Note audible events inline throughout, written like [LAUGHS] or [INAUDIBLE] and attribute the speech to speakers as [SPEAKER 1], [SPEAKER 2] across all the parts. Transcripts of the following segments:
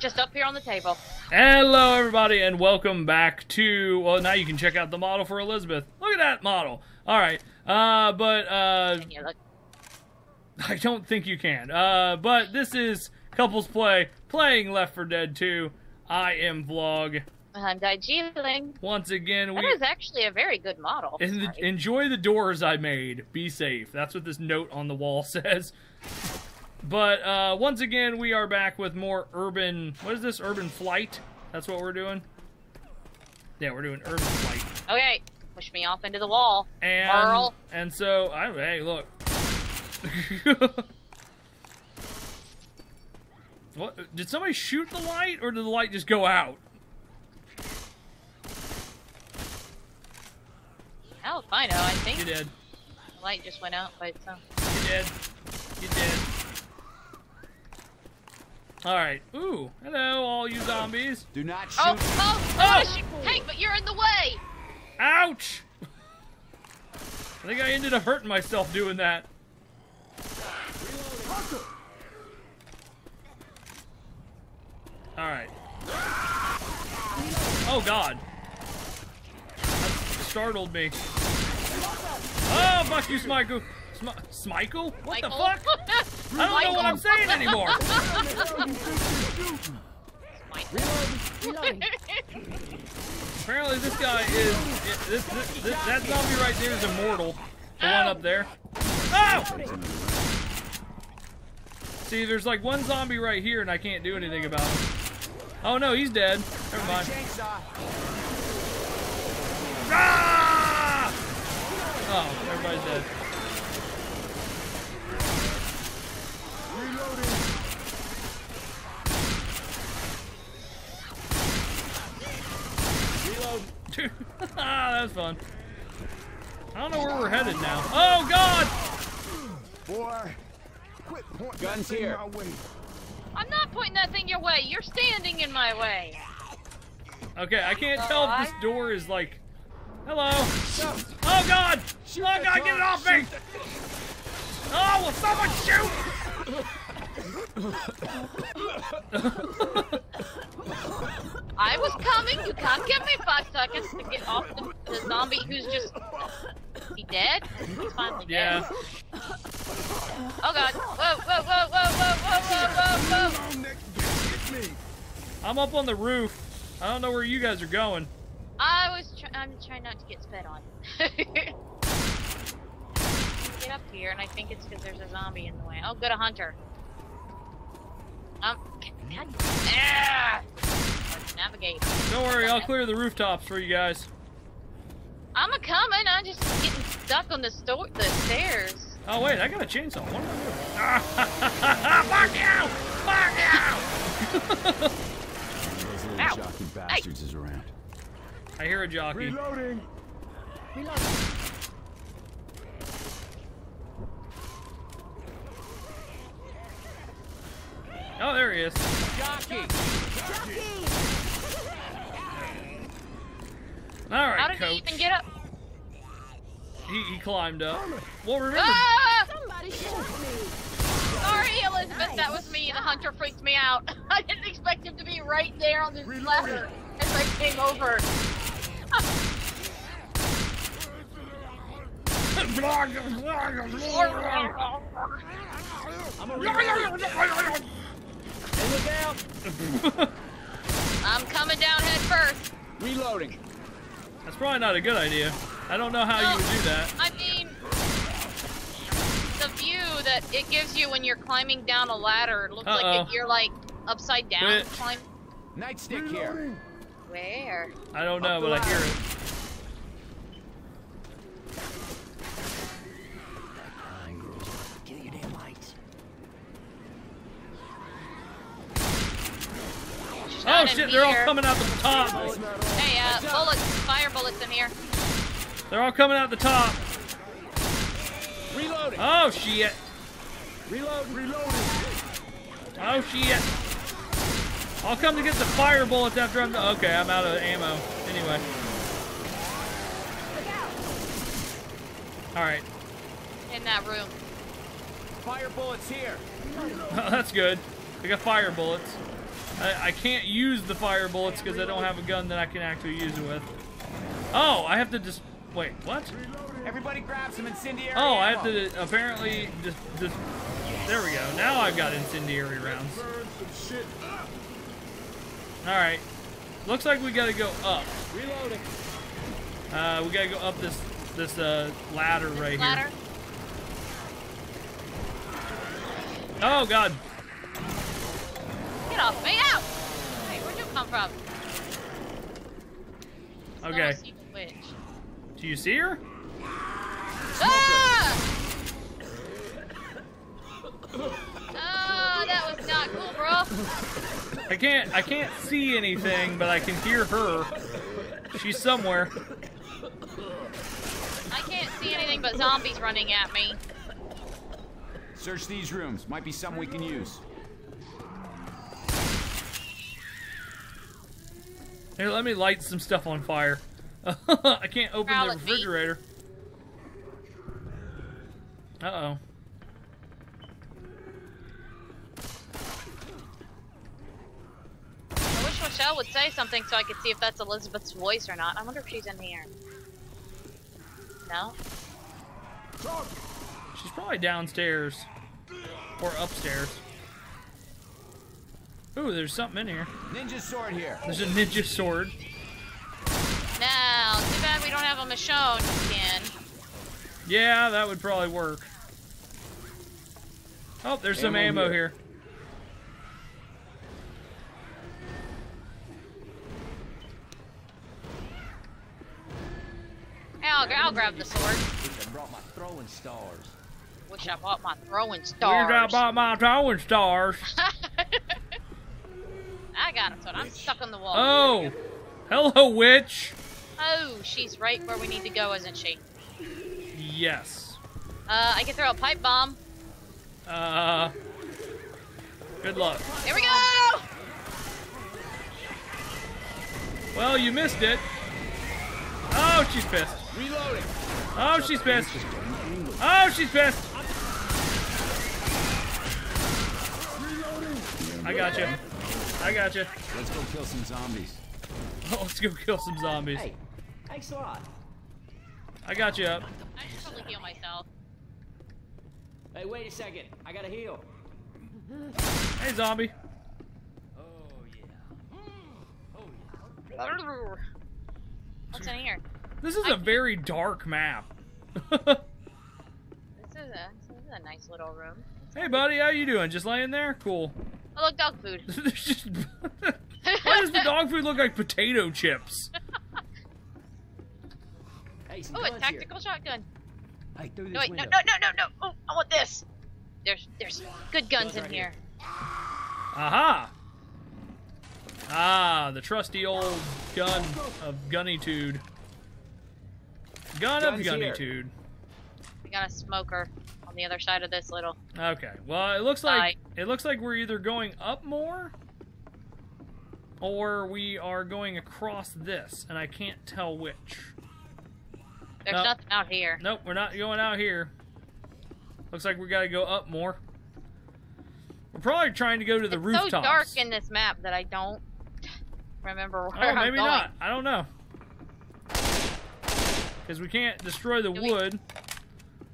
[SPEAKER 1] just up here on the table.
[SPEAKER 2] Hello, everybody, and welcome back to. Well, now you can check out the model for Elizabeth. Look at that model. All right, uh, but uh,
[SPEAKER 1] And you look. [LAUGHS]
[SPEAKER 2] I don't think you can. Uh, but this is couples play playing Left 4 Dead 2. I am Flog.
[SPEAKER 1] I'm Diejeeling.
[SPEAKER 2] Once again,
[SPEAKER 1] That
[SPEAKER 2] we
[SPEAKER 1] is actually a very good model.
[SPEAKER 2] in the, enjoy the doors I made. Be safe. That's what this note on the wall [LAUGHS] says. But uh, once again, we are back with more urban. What is this? Urban flight. That's what we're doing. Yeah, we're doing urban flight.
[SPEAKER 1] Okay, push me off into the wall.
[SPEAKER 2] And
[SPEAKER 1] Merle.
[SPEAKER 2] and so I hey look. [LAUGHS] what did somebody shoot the light or did the light just go out?
[SPEAKER 1] Hell if I know. I think
[SPEAKER 2] You did.
[SPEAKER 1] the light just went out by itself.
[SPEAKER 2] You did. You did. Alright. Ooh. Hello, all you zombies.
[SPEAKER 3] Do not oh, shoot.
[SPEAKER 1] Oh, oh,
[SPEAKER 2] Oh!
[SPEAKER 1] oh! shoot. Hey, but you're in the way.
[SPEAKER 2] Ouch! I think I ended up hurting myself doing that. Alright. Oh god. That startled me. Oh, fuck you, Smichael. Sm Smichael? What the fuck? I don't know what I'm saying anymore. Apparently this guy is, this, this, this, that zombie right there is immortal. The one up there. Oh! See, there's like one zombie right here and I can't do anything about him. Oh no, he's dead. Never mind. Ah! Oh, everybody's dead.
[SPEAKER 3] Reload. [LAUGHS]
[SPEAKER 2] ah, that was fun. I don't know where we're headed now. Oh god!
[SPEAKER 4] Boy, quit pointing
[SPEAKER 3] Guns
[SPEAKER 4] that thing
[SPEAKER 3] here.
[SPEAKER 4] my way.
[SPEAKER 1] I'm not pointing that thing your way. You're standing in my way.
[SPEAKER 2] Okay, I can't tell if this door is like. Hello. Oh god! Oh god, get it off me! Oh, will someone shoot? [LAUGHS] [LAUGHS]
[SPEAKER 1] I was coming. You can't give me five seconds to get off the, the zombie who's just. Is he dead? He's finally
[SPEAKER 2] Yeah.
[SPEAKER 1] dead. Oh god. Whoa, whoa, whoa, whoa, whoa, whoa, whoa, whoa, whoa.
[SPEAKER 4] Long neck, get me.
[SPEAKER 2] I'm up on the roof. I don't know where you guys are going.
[SPEAKER 1] I was. Try- I'm trying not to get sped on. [LAUGHS] get up here, and I think it's because there's a zombie in the way. Oh, good, a hunter. Um. God. Ah! Let's navigate.
[SPEAKER 2] Don't worry, I'll clear the rooftops for you guys.
[SPEAKER 1] I'm a coming. I'm just getting stuck on the store, the stairs.
[SPEAKER 2] Oh wait, I got a chainsaw. What am I doing? [LAUGHS] Ah, Fuck you! Fuck you!
[SPEAKER 3] Those little
[SPEAKER 1] Ow.
[SPEAKER 3] jockey bastards is around.
[SPEAKER 2] I hear a jockey.
[SPEAKER 4] Reloading.
[SPEAKER 2] Oh, there he is.
[SPEAKER 3] Jockey.
[SPEAKER 2] All
[SPEAKER 1] How
[SPEAKER 2] right,
[SPEAKER 1] did
[SPEAKER 2] coach.
[SPEAKER 1] he even get up?
[SPEAKER 2] He, he climbed up. Well, remember.
[SPEAKER 1] Ah! Sorry, Elizabeth. That was me. The hunter freaked me out. [LAUGHS] I didn't expect him to be right there on this ladder as I came over. [LAUGHS] I'm coming down head first.
[SPEAKER 3] Reloading.
[SPEAKER 2] That's probably not a good idea. I don't know how you would do that.
[SPEAKER 1] I mean, the view that it gives you when you're climbing down a ladder it looks like
[SPEAKER 2] Uh-oh.
[SPEAKER 1] it, you're like upside down.
[SPEAKER 2] Quit.
[SPEAKER 1] Climb
[SPEAKER 3] Nightstick here.
[SPEAKER 1] Where?
[SPEAKER 2] I don't know, but I hear it.
[SPEAKER 3] Get your damn lights.
[SPEAKER 2] Oh shit, they're all coming out the top.
[SPEAKER 1] Hey, uh, bullets, fire bullets in here.
[SPEAKER 2] They're all coming out the top.
[SPEAKER 3] Reloading.
[SPEAKER 2] Oh shit.
[SPEAKER 3] Reload.
[SPEAKER 4] Reloading.
[SPEAKER 2] Oh shit. I'll come to get the fire bullets after I'm done. Okay, I'm out of ammo. Anyway. Alright.
[SPEAKER 1] In that room.
[SPEAKER 3] Fire bullets here. [LAUGHS]
[SPEAKER 2] That's good. We got fire bullets. I, I can't use the fire bullets because I don't have a gun that I can actually use it with. Oh, I have to just wait. What?
[SPEAKER 3] Everybody grab some incendiary
[SPEAKER 2] Oh, I have to apparently just just. There we go. Now I've got incendiary rounds.
[SPEAKER 4] Burn some shit up.
[SPEAKER 2] All right. Looks like we got to go up.
[SPEAKER 3] Reloading.
[SPEAKER 2] Uh, we got to go up this this uh, ladder right
[SPEAKER 1] Ladder.
[SPEAKER 2] here. Oh God.
[SPEAKER 1] Get off me out! Hey, where'd you come from? Still
[SPEAKER 2] Okay.
[SPEAKER 1] witch.
[SPEAKER 2] Do you see her?
[SPEAKER 1] Ah! [LAUGHS] Oh, that was not cool, bro.
[SPEAKER 2] I can't I can't see anything, but I can hear her. She's somewhere.
[SPEAKER 1] I can't see anything but zombies running at me.
[SPEAKER 3] Search these rooms. Might be something we can use.
[SPEAKER 2] Here, let me light some stuff on fire. [LAUGHS] I can't open the refrigerator. Uh oh.
[SPEAKER 1] I wish Michelle would say something so I could see if that's Elizabeth's voice or not. I wonder if she's in here. No?
[SPEAKER 2] She's probably downstairs or upstairs. Ooh, there's something in here.
[SPEAKER 3] Ninja sword here.
[SPEAKER 2] There's a ninja sword.
[SPEAKER 1] Now, too bad we don't have a Michonne again.
[SPEAKER 2] Yeah, that would probably work. Oh, there's some
[SPEAKER 3] Ammo
[SPEAKER 2] ammo
[SPEAKER 3] here.
[SPEAKER 2] here.
[SPEAKER 1] I'll, I'll grab the sword.
[SPEAKER 3] I brought my throwing stars.
[SPEAKER 1] Wish I bought my throwing
[SPEAKER 2] Where's
[SPEAKER 1] stars.
[SPEAKER 2] I bought my throwing stars? [LAUGHS]
[SPEAKER 1] I got it, so I'm stuck on the wall.
[SPEAKER 2] Oh, hello, witch.
[SPEAKER 1] Oh, she's right where we need to go, isn't she?
[SPEAKER 2] Yes.
[SPEAKER 1] Uh, I can throw a pipe bomb.
[SPEAKER 2] Uh, good luck.
[SPEAKER 1] Here we go!
[SPEAKER 2] Well, you missed it. Oh, she's pissed.
[SPEAKER 3] Reloading.
[SPEAKER 2] Oh, she's pissed. Oh, she's pissed. I got you. I got you.
[SPEAKER 3] Let's go kill some zombies.
[SPEAKER 2] Oh, [LAUGHS] let's go kill some zombies.
[SPEAKER 5] Hey, thanks a lot.
[SPEAKER 2] I got you up.
[SPEAKER 1] I should probably heal myself.
[SPEAKER 5] Hey, wait a second. I gotta heal.
[SPEAKER 2] Hey, zombie.
[SPEAKER 5] Oh yeah. Oh, yeah.
[SPEAKER 1] What's in here?
[SPEAKER 2] This is a very dark map. [LAUGHS]
[SPEAKER 1] This is a this is a nice little room.
[SPEAKER 2] hey, buddy, how you doing? Just laying there? Cool.
[SPEAKER 1] Oh look, dog food. [LAUGHS] [LAUGHS]
[SPEAKER 2] Why does the dog food look like potato chips?
[SPEAKER 5] Hey,
[SPEAKER 1] Oh, a
[SPEAKER 5] guns here.
[SPEAKER 1] tactical shotgun.
[SPEAKER 5] Hey, through this
[SPEAKER 1] No wait, no,
[SPEAKER 5] window.
[SPEAKER 1] no, no, no, no. Oh, I want this. There's there's good guns in
[SPEAKER 5] right
[SPEAKER 1] here.
[SPEAKER 2] Aha! Ah, the trusty old gun of Gunnytude. Gun of
[SPEAKER 3] Guns here.
[SPEAKER 2] Gunnytude.
[SPEAKER 1] We got a smoker on the other side of this little.
[SPEAKER 2] Okay. Well, it looks like it looks like we're either going up more or we are going across this, and I can't tell which.
[SPEAKER 1] There's
[SPEAKER 2] No.
[SPEAKER 1] nothing out here.
[SPEAKER 2] Nope, we're not going out here. Looks like we got to go up more. We're probably trying to go to the
[SPEAKER 1] it's
[SPEAKER 2] rooftops.
[SPEAKER 1] so dark in this map that I don't [LAUGHS] remember oh, where
[SPEAKER 2] Oh,
[SPEAKER 1] I'm
[SPEAKER 2] maybe
[SPEAKER 1] going.
[SPEAKER 2] not. I don't know. Because we can't destroy the
[SPEAKER 1] Do we-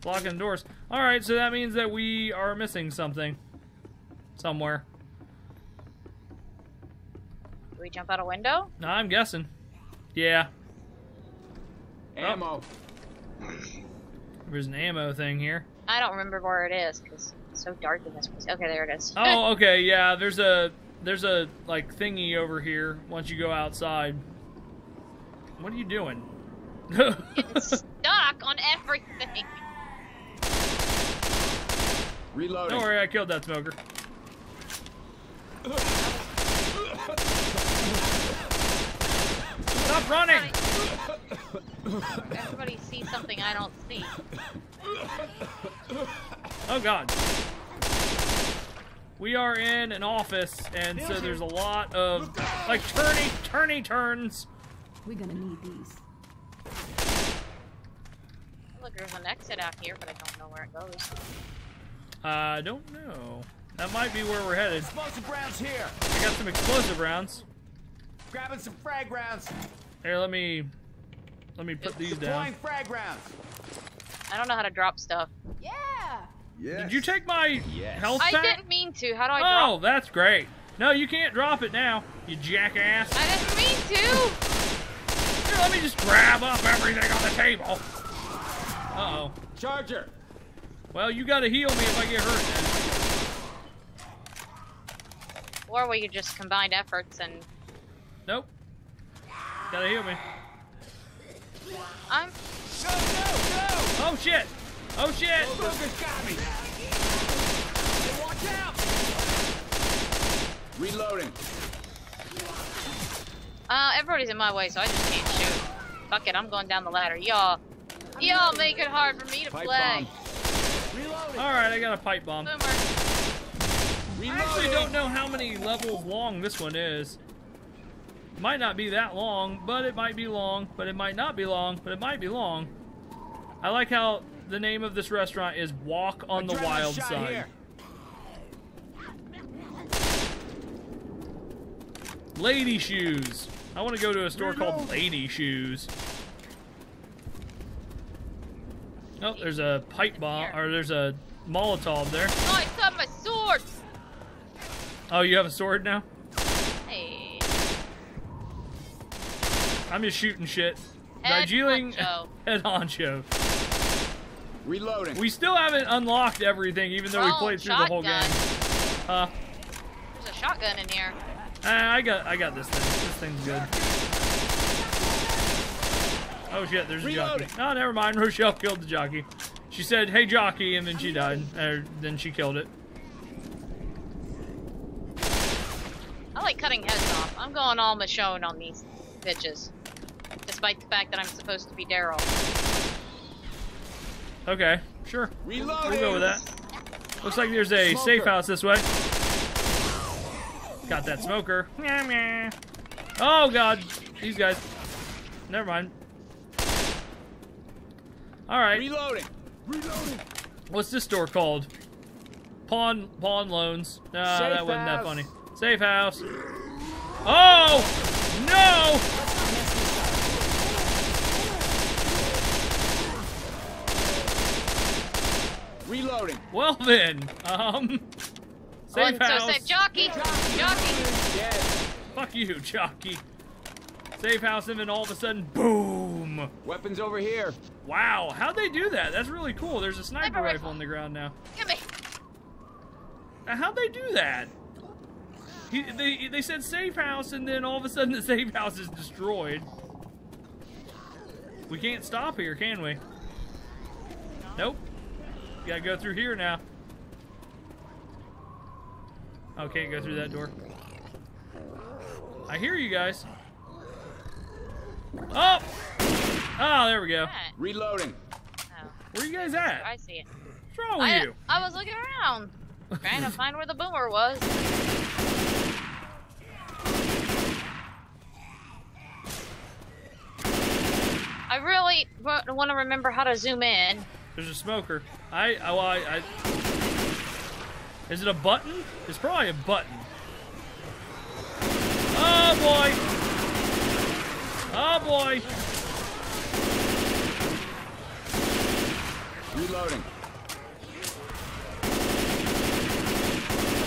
[SPEAKER 2] wood. Blocking the doors. Alright, so that means that we are missing something. Somewhere.
[SPEAKER 1] Do we jump out a window?
[SPEAKER 2] No, I'm guessing. Yeah. Oh.
[SPEAKER 3] Ammo.
[SPEAKER 2] There's an ammo thing here.
[SPEAKER 1] I don't remember where it is because it's so dark in this place. Okay, there it is.
[SPEAKER 2] Oh, [LAUGHS] okay, yeah, there's a there's a like thingy over here once you go outside. What are you doing? [LAUGHS]
[SPEAKER 1] It's stuck on everything.
[SPEAKER 3] Reloading.
[SPEAKER 2] Don't worry, I killed that smoker. Stop running!
[SPEAKER 1] Everybody sees something I don't see.
[SPEAKER 2] Oh god. We are in an office, and so there's a lot of like turny, turny turns.
[SPEAKER 6] We're gonna need these.
[SPEAKER 1] Look, there's an exit out here, but I don't know where it goes.
[SPEAKER 2] I don't know. That might be where we're headed.
[SPEAKER 3] Explosive rounds here.
[SPEAKER 2] I got some explosive rounds.
[SPEAKER 3] Grabbing some frag rounds.
[SPEAKER 2] Here, let me let me put these down.
[SPEAKER 3] Deploying frag rounds.
[SPEAKER 1] I don't know how to drop stuff.
[SPEAKER 6] Yeah.
[SPEAKER 4] Yes.
[SPEAKER 2] Did you take my
[SPEAKER 3] Yes.
[SPEAKER 2] health
[SPEAKER 1] I didn't mean to. How do I
[SPEAKER 2] Oh,
[SPEAKER 1] drop?
[SPEAKER 2] that's great. No, you can't drop it now, you jackass.
[SPEAKER 1] I didn't mean to.
[SPEAKER 2] Here, let me just grab up everything on the table. Uh-oh.
[SPEAKER 3] Charger.
[SPEAKER 2] Well, you gotta heal me if I get hurt then.
[SPEAKER 1] Or we could just combine efforts and
[SPEAKER 2] Nope. Gotta heal me.
[SPEAKER 1] I'm.
[SPEAKER 3] Go, go, go.
[SPEAKER 2] Oh, shit! Oh, shit!
[SPEAKER 3] Booger's got me. Hey, watch out. Reloading.
[SPEAKER 1] Uh, everybody's in my way, so I just can't shoot. Fuck it, I'm going down the ladder. Y'all, y'all make it hard for me to
[SPEAKER 3] Pipe
[SPEAKER 1] play.
[SPEAKER 3] bomb. Reloading.
[SPEAKER 2] Alright, I got a pipe bomb.
[SPEAKER 1] Boomer.
[SPEAKER 2] I actually don't know how many levels long this one is. Might not be that long, but it might be long, but it might not be long, but it might be long. I like how the name of this restaurant is Walk on the Wild Side.
[SPEAKER 3] here.
[SPEAKER 2] Lady Shoes. I want to go to a store called Lady Shoes. Oh, there's a pipe bomb, or there's a Molotov there.
[SPEAKER 1] Oh, I still have my sword.
[SPEAKER 2] Oh, you have a sword now?
[SPEAKER 1] Hey,
[SPEAKER 2] I'm just shooting shit.
[SPEAKER 1] Head
[SPEAKER 2] Darjeeling
[SPEAKER 1] honcho. [LAUGHS]
[SPEAKER 2] head honcho.
[SPEAKER 3] Reloading.
[SPEAKER 2] We still haven't unlocked everything, even though we
[SPEAKER 1] Oh,
[SPEAKER 2] played through the whole game.
[SPEAKER 1] shotgun.
[SPEAKER 2] Uh,
[SPEAKER 1] There's a shotgun in here.
[SPEAKER 2] ah, I got, I got this thing. This thing's good. Oh shit, there's a jockey. Oh, never mind. [LAUGHS] Rochelle killed the jockey. She said, "Hey, jockey," and then she died. Or then she killed it.
[SPEAKER 1] I like cutting heads off. I'm going all Michonne on these bitches. Despite the fact that I'm supposed to be Daryl.
[SPEAKER 2] Okay, sure.
[SPEAKER 3] Reloading.
[SPEAKER 2] We'll go with that. Looks like there's a safe house this way. Got that smoker. Meow, meow. Oh god, these guys. Never mind. All right,
[SPEAKER 3] Reloading.
[SPEAKER 4] Reloading.
[SPEAKER 2] what's this store called? Pawn pawn loans. No,
[SPEAKER 3] Safe
[SPEAKER 2] that wasn't that funny. Safe house. Oh no!
[SPEAKER 3] Reloading.
[SPEAKER 2] Well then, um, safe
[SPEAKER 1] One,
[SPEAKER 2] house.
[SPEAKER 1] so safe. Jockey! Jockey!
[SPEAKER 3] Dead.
[SPEAKER 2] Fuck you, jockey. Safe house, and then all of a sudden, boom!
[SPEAKER 3] Um, Weapons over here.
[SPEAKER 2] Wow, how'd they do that? That's really cool. There's a sniper
[SPEAKER 1] Sniper
[SPEAKER 2] rifle
[SPEAKER 1] rifle.
[SPEAKER 2] on the ground now.
[SPEAKER 1] Give me!
[SPEAKER 2] Now, how'd they do that? He, they, they said safe house, and then all of a sudden the [LAUGHS] safe house is destroyed. We can't stop here, can we? Nope. Gotta go through here now. Oh, can't go through that door. I hear you guys. Oh! Oh, there we go.
[SPEAKER 3] Reloading.
[SPEAKER 1] Oh,
[SPEAKER 2] Where you guys at?
[SPEAKER 1] I see it.
[SPEAKER 2] What's wrong with
[SPEAKER 1] I,
[SPEAKER 2] you?
[SPEAKER 1] I was looking around, [LAUGHS] trying to find where the boomer was. I really want to remember how to zoom in.
[SPEAKER 2] There's a smoker. I, I, well, I, I. Is it a button? It's probably a button. Oh boy! Oh boy!
[SPEAKER 3] Reloading.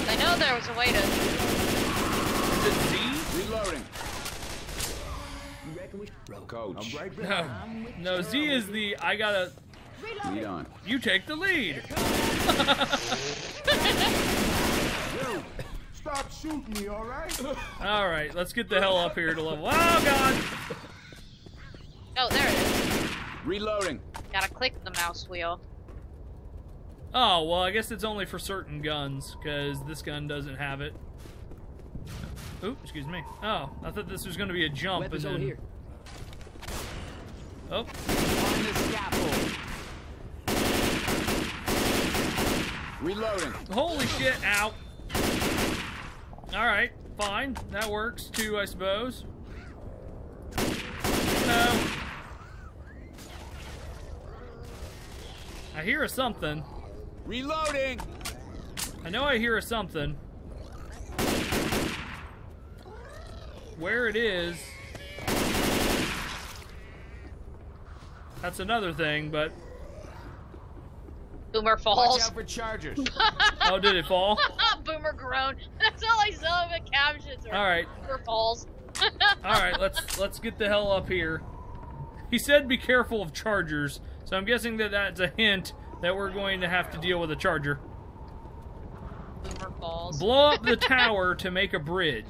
[SPEAKER 1] I know there was a way to.
[SPEAKER 2] Is it Z?
[SPEAKER 3] Reloading.
[SPEAKER 5] You reckon we should
[SPEAKER 3] Coach.
[SPEAKER 4] I'm right
[SPEAKER 2] No,
[SPEAKER 4] behind.
[SPEAKER 2] no. Z is the I gotta.
[SPEAKER 3] Lead on.
[SPEAKER 2] You take the lead.
[SPEAKER 4] Yo, [LAUGHS] stop shooting me, all right?
[SPEAKER 2] All right, let's get the hell up here to level. Oh god!
[SPEAKER 1] Oh, there it is.
[SPEAKER 3] Reloading.
[SPEAKER 1] Gotta click the mouse wheel.
[SPEAKER 2] Oh well, I guess it's only for certain guns because this gun doesn't have it. Oop, excuse me. Oh, I thought this was going to be a jump
[SPEAKER 5] Weapons
[SPEAKER 2] and then.
[SPEAKER 5] here.
[SPEAKER 2] Oh,
[SPEAKER 3] On the scaffold. Reloading.
[SPEAKER 2] Holy shit, ow. Alright, fine. That works too, I suppose. No. I hear a something.
[SPEAKER 3] Reloading.
[SPEAKER 2] I I know I hear a something. Where it is. That's another thing, but
[SPEAKER 1] Boomer falls.
[SPEAKER 3] Watch
[SPEAKER 1] falls.
[SPEAKER 3] out for chargers. [LAUGHS]
[SPEAKER 2] oh, did it fall? [LAUGHS]
[SPEAKER 1] Boomer groan. [LAUGHS] That's all I saw in the captions. were
[SPEAKER 2] All right.
[SPEAKER 1] Boomer falls.
[SPEAKER 2] All right, let's let's get the hell up here. He said be careful of chargers, so I'm guessing that that's a hint that we're going to have to deal with a charger.
[SPEAKER 1] Boomer falls.
[SPEAKER 2] Blow up the tower to make a bridge.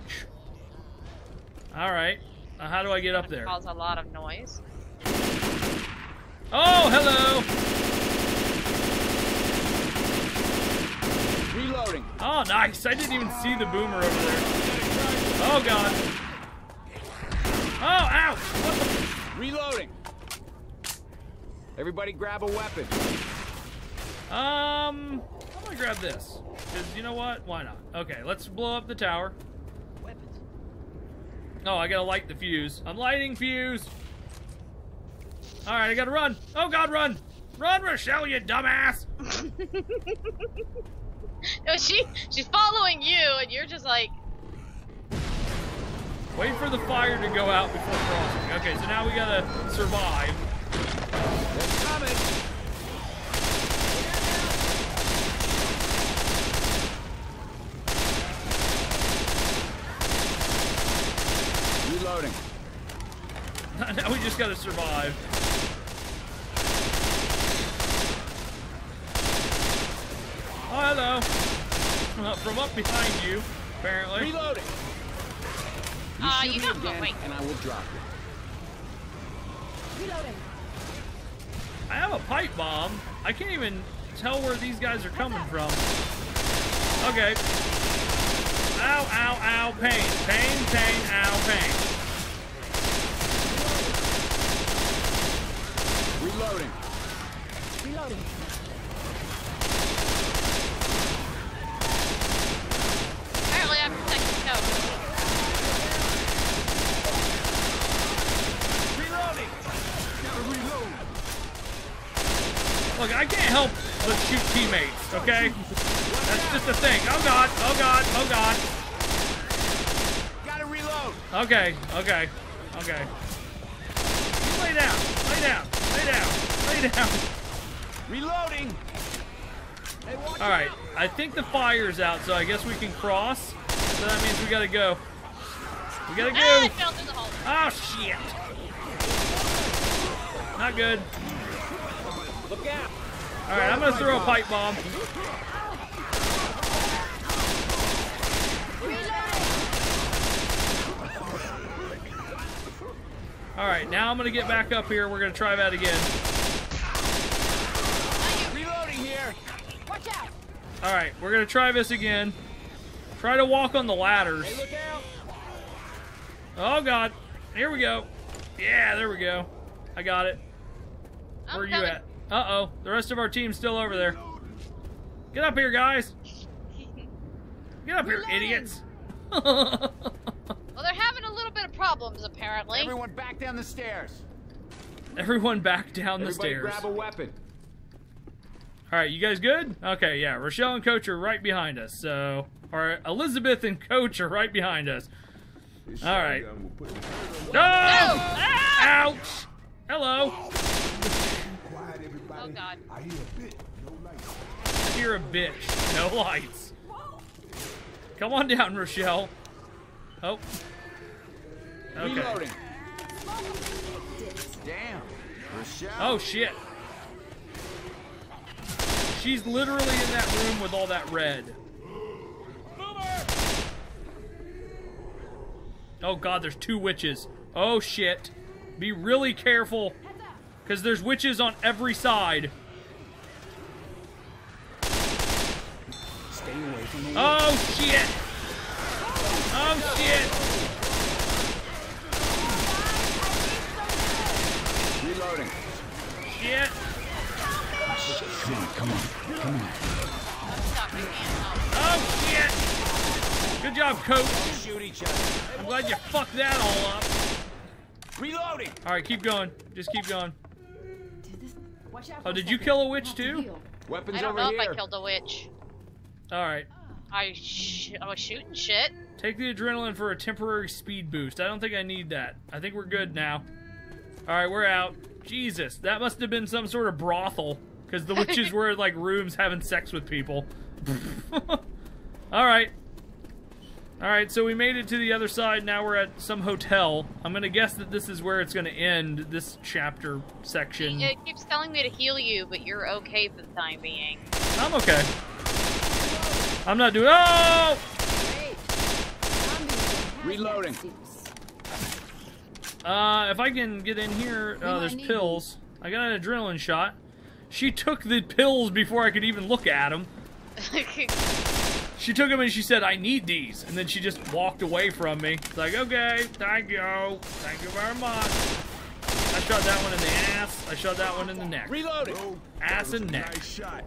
[SPEAKER 2] All right. Now how do I get up there?
[SPEAKER 1] Cause a lot of noise.
[SPEAKER 2] Oh, hello.
[SPEAKER 3] Reloading.
[SPEAKER 2] Oh, nice. I didn't even see the boomer over there. Oh god. Oh, ouch. What
[SPEAKER 3] Reloading. Everybody grab a weapon.
[SPEAKER 2] Um, I'm gonna grab this. Because you know what? Why not? Okay, let's blow up the tower. Weapons. Oh, I gotta light the fuse. I'm lighting fuse. Alright, I gotta run. Oh god, run! Run, Rochelle, you dumbass! [LAUGHS]
[SPEAKER 1] No, she she's following you, and you're just like,
[SPEAKER 2] Wait for the fire to go out before crossing. Okay, so now we gotta survive.
[SPEAKER 3] They're coming. Reloading. [LAUGHS]
[SPEAKER 2] now we just gotta survive. Hello. Uh, from up behind you, apparently.
[SPEAKER 3] Reloading.
[SPEAKER 1] uh,
[SPEAKER 3] shoot
[SPEAKER 1] you
[SPEAKER 3] me
[SPEAKER 1] don't
[SPEAKER 3] again,
[SPEAKER 1] Wait.
[SPEAKER 3] And I will drop you.
[SPEAKER 2] I have a pipe bomb. I can't even tell where these guys are coming from. Okay. Ow, ow, ow, pain. Pain, pain, ow, pain.
[SPEAKER 3] Reloading.
[SPEAKER 1] Apparently, I'm protecting Coach.
[SPEAKER 3] Reloading.
[SPEAKER 4] Gotta reload.
[SPEAKER 2] Look, I can't help but shoot teammates, okay? That's just a thing. Oh god, oh god, oh god.
[SPEAKER 3] Gotta reload.
[SPEAKER 2] Okay, okay, okay. You lay down, lay down, lay down, lay down.
[SPEAKER 3] Reloading. Hey, watch
[SPEAKER 2] Alright,
[SPEAKER 3] out.
[SPEAKER 2] I think the fire's out, so I guess we can cross. So that means we gotta go. We gotta
[SPEAKER 1] Ah, I
[SPEAKER 2] go.
[SPEAKER 1] fell the hole.
[SPEAKER 2] Oh shit. Not good.
[SPEAKER 3] Look out.
[SPEAKER 2] Alright, I'm gonna throw a pipe bomb. Alright, now I'm gonna get back up here. We're gonna try that again.
[SPEAKER 3] Reloading here. Watch out.
[SPEAKER 2] Alright, we're gonna try this again. Try to walk on the ladders.
[SPEAKER 3] Hey, look out.
[SPEAKER 2] Oh god. Here we go. Yeah, there we go. I got it.
[SPEAKER 1] I'm
[SPEAKER 2] Where are you
[SPEAKER 1] coming.
[SPEAKER 2] at? Uh-oh. The rest of our team's still over there. Get up here, guys. Get up here, idiots. [LAUGHS]
[SPEAKER 1] Well, they're having a little bit of problems apparently.
[SPEAKER 3] Everyone back down the stairs.
[SPEAKER 2] Everyone back down the
[SPEAKER 3] Everybody
[SPEAKER 2] stairs.
[SPEAKER 3] grab a weapon.
[SPEAKER 2] All right, you guys good? Okay, yeah. Rochelle and Coach are right behind us. So, or Elizabeth and Coach are right behind us. All right.
[SPEAKER 4] shotgun will put the hurt on
[SPEAKER 2] No!
[SPEAKER 1] Ah!
[SPEAKER 2] Ouch! Hello.
[SPEAKER 4] Quiet, everybody.
[SPEAKER 1] Oh, God.
[SPEAKER 4] I hear a bit. No lights.
[SPEAKER 2] You're a bitch. No lights. Come on down, Rochelle. Oh. Okay.
[SPEAKER 3] Reloading. Damn. Rochelle.
[SPEAKER 2] Oh shit. She's literally in that room with all that red. Oh god, there's two witches. Oh shit. Be really careful. Because there's witches on every side.
[SPEAKER 3] Stay away from the
[SPEAKER 2] Oh shit. Oh shit.
[SPEAKER 3] Reloading.
[SPEAKER 2] Shit.
[SPEAKER 3] Come on, come on, come on.
[SPEAKER 1] Stop, I can't help.
[SPEAKER 2] Oh shit. Good job, coach.
[SPEAKER 3] Shoot each other.
[SPEAKER 2] I'm glad you fucked that all up.
[SPEAKER 3] Reloading.
[SPEAKER 2] Alright, keep going. Just keep going.
[SPEAKER 6] Watch out
[SPEAKER 2] Oh, did you kill a witch
[SPEAKER 6] Have to
[SPEAKER 2] too?
[SPEAKER 6] heal.
[SPEAKER 3] Weapons
[SPEAKER 1] I don't
[SPEAKER 3] over
[SPEAKER 1] know
[SPEAKER 3] here.
[SPEAKER 1] if I killed a witch.
[SPEAKER 2] All right.
[SPEAKER 1] I, sh- I was shooting shit.
[SPEAKER 2] Take the adrenaline for a temporary speed boost. I don't think I need that. I think we're good now. All right, we're out. Jesus, that must have been some sort of brothel because the witches [LAUGHS] were in, like rooms having sex with people. [LAUGHS] All right. All right, so we made it to the other side. Now we're at some hotel. I'm gonna guess that this is where it's gonna end this chapter section.
[SPEAKER 1] Yeah, it keeps telling me to heal you, but you're okay for the time being.
[SPEAKER 2] I'm okay. I'm not doing. Oh!
[SPEAKER 3] Reloading.
[SPEAKER 2] Uh, if I can get in here, uh, there's pills. I got an adrenaline shot. She took the pills before I could even look at them. [LAUGHS] She took them and she said, I need these. And then she just walked away from me. It's like, okay, thank you. Thank you very much. I shot that one in the ass. I shot that one in the neck.
[SPEAKER 3] Reloading.
[SPEAKER 2] Ass and neck.
[SPEAKER 4] Nice shot.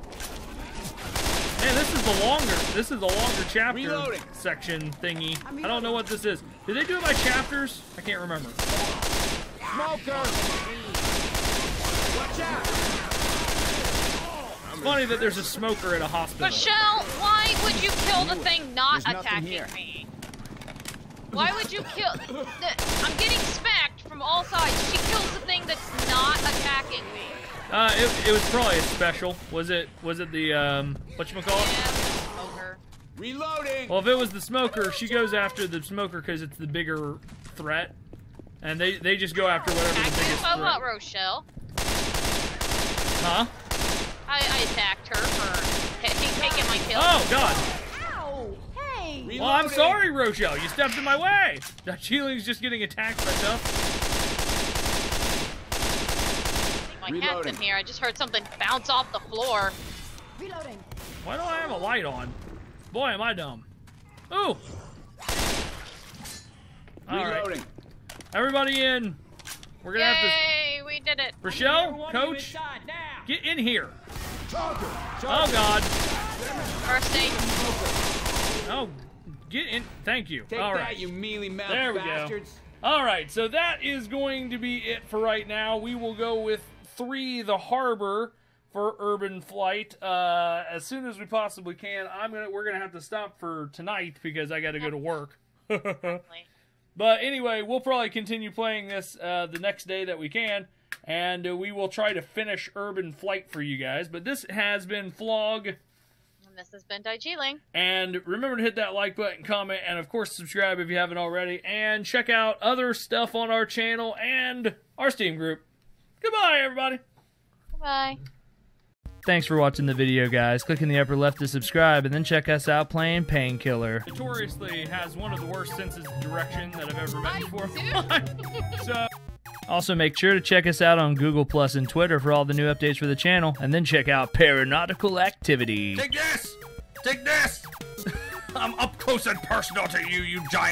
[SPEAKER 2] Man, this is the longer. This is the longer chapter
[SPEAKER 3] Reloading.
[SPEAKER 2] section thingy. I don't know what this is. Did they do it by chapters? I can't remember.
[SPEAKER 3] Smoker. Watch out.
[SPEAKER 2] It's funny that there's a smoker at a hospital.
[SPEAKER 1] Michelle, why would you kill the thing not
[SPEAKER 3] There's
[SPEAKER 1] attacking me? Why would you kill? the- I'm getting smacked from all sides. She kills the thing that's not attacking me.
[SPEAKER 2] Uh, it, it was probably a special. Was it? Was it the um? What you call it?
[SPEAKER 1] Yeah, smoker.
[SPEAKER 3] Reloading.
[SPEAKER 2] Well, if it was the smoker, she goes after the smoker because it's the bigger threat, and they they just go after whatever the
[SPEAKER 1] Attack you?
[SPEAKER 2] biggest
[SPEAKER 1] How about
[SPEAKER 2] threat.
[SPEAKER 1] Rochelle?
[SPEAKER 2] Huh?
[SPEAKER 1] I, I attacked her for taking my kill.
[SPEAKER 2] Oh God!
[SPEAKER 6] Ow! Hey!
[SPEAKER 2] Well, I'm sorry, Rochelle. You stepped in my way. That Cheeling's just getting attacked by stuff.
[SPEAKER 1] my cat's
[SPEAKER 3] Reloading.
[SPEAKER 1] in here. I just heard something bounce off the floor.
[SPEAKER 6] Reloading.
[SPEAKER 2] Why don't I have a light on? Boy, am I dumb. Ooh. All right,
[SPEAKER 3] Reloading.
[SPEAKER 2] everybody in. We're gonna have to.
[SPEAKER 1] Yay, we did it.
[SPEAKER 2] Rochelle, Coach, get in here.
[SPEAKER 4] Talker.
[SPEAKER 2] Oh God.
[SPEAKER 1] First aid.
[SPEAKER 2] Oh, get in. Thank you.
[SPEAKER 3] Take
[SPEAKER 2] All
[SPEAKER 3] that,
[SPEAKER 2] right.
[SPEAKER 3] you mealy mouthed
[SPEAKER 2] There we go. All right, so that is going to be it for right now. We will go with three, the harbor for urban flight uh, as soon as we possibly can. I'm gonna we're gonna have to stop for tonight because I got to go to work. [LAUGHS] but anyway, we'll probably continue playing this uh, the next day that we can, and uh, we will try to finish urban flight for you guys. But this has been Flog.
[SPEAKER 1] And this has been Diejeeling.
[SPEAKER 2] And remember to hit that like button, comment, and of course subscribe if you haven't already. And check out other stuff on our channel and our Steam group. Goodbye, everybody.
[SPEAKER 1] Bye.
[SPEAKER 2] Thanks for watching the video, guys. Click in the upper left to subscribe, and then check us out playing Painkiller. Notoriously has one of the worst senses of direction that I've ever met before. [LAUGHS] so. Also, make sure to check us out on Google Plus and Twitter for all the new updates for the channel, and then check out Paranautical Activity.
[SPEAKER 4] Take this. Take this. [LAUGHS] I'm up close and personal to you, you giant.